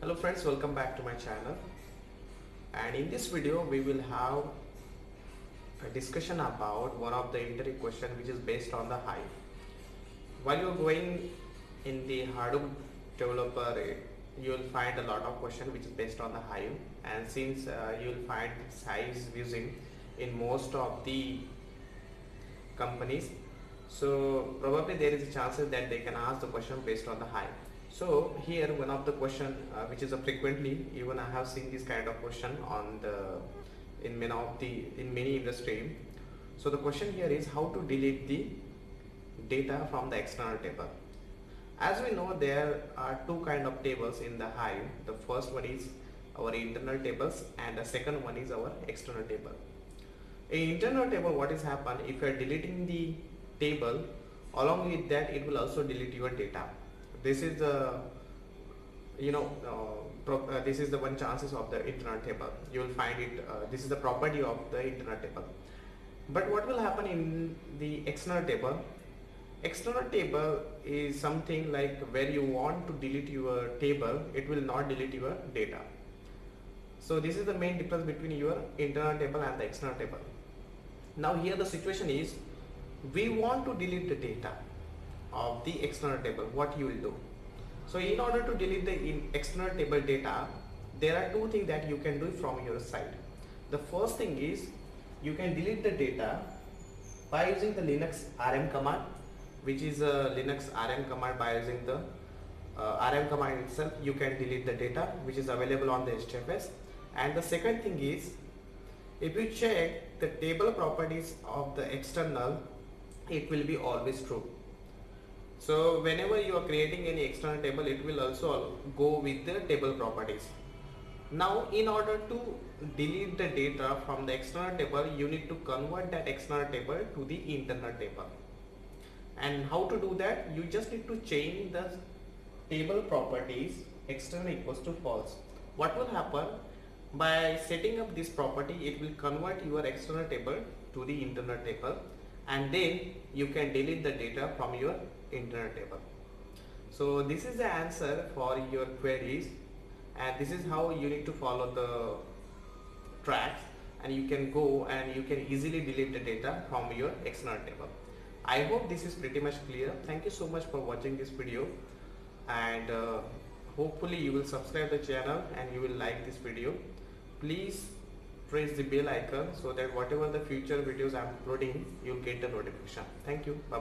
hello friends welcome back to my channel. And in this video we will have a discussion about one of the interview question which is based on the hive while you're going in the hadoop developer you will find a lot of question which is based on the hive and since uh, you will find hives using in most of the companies so probably there is a chances that they can ask the question based on the hive so here one of the question uh, which is a frequently even I have seen this kind of question on the in many of the in many industry. So the question here is how to delete the data from the external table. As we know there are two kind of tables in the Hive. The first one is our internal tables and the second one is our external table. In internal table what is happen if you are deleting the table along with that it will also delete your data this is the you know uh, uh, this is the one chances of the internal table. You will find it uh, this is the property of the internal table. But what will happen in the external table? External table is something like where you want to delete your table it will not delete your data. So this is the main difference between your internal table and the external table. Now here the situation is we want to delete the data of the external table what you will do. So in order to delete the external table data there are two things that you can do from your side. The first thing is you can delete the data by using the linux rm command which is a linux rm command by using the uh, rm command itself. You can delete the data which is available on the HDFS and the second thing is if you check the table properties of the external it will be always true so whenever you are creating any external table it will also go with the table properties. Now in order to delete the data from the external table you need to convert that external table to the internal table. And how to do that? You just need to change the table properties external equals to false. What will happen? By setting up this property it will convert your external table to the internal table and then you can delete the data from your internal table. So this is the answer for your queries and this is how you need to follow the tracks and you can go and you can easily delete the data from your external table. I hope this is pretty much clear. Thank you so much for watching this video and uh, hopefully you will subscribe the channel and you will like this video. Please press the bell icon so that whatever the future videos i'm uploading you'll get the notification. Thank you. Bye, -bye.